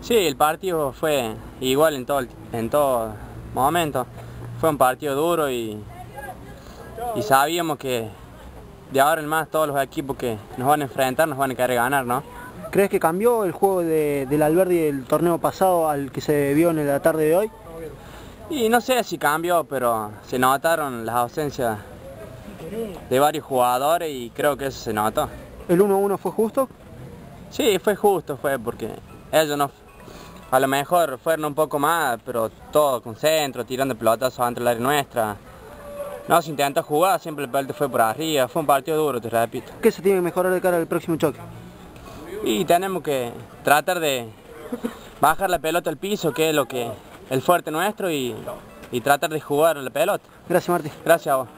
Sí, el partido fue igual en todo, en todo momento. Fue un partido duro y, y sabíamos que de ahora en más todos los equipos que nos van a enfrentar nos van a querer ganar, ¿no? ¿Crees que cambió el juego de, del Alberdi del torneo pasado al que se vio en la tarde de hoy? Y no sé si cambió, pero se notaron las ausencias de varios jugadores y creo que eso se notó. ¿El 1-1 fue justo? Sí, fue justo, fue porque ellos no, a lo mejor fueron un poco más, pero todo con centro, tirando pelotazos entre la área nuestra. No se intentó jugar, siempre el pelota fue por arriba, fue un partido duro, te repito. ¿Qué se tiene que mejorar de cara al próximo choque? Y tenemos que tratar de bajar la pelota al piso, que es lo que el fuerte nuestro, y, y tratar de jugar la pelota. Gracias Martín. Gracias a vos.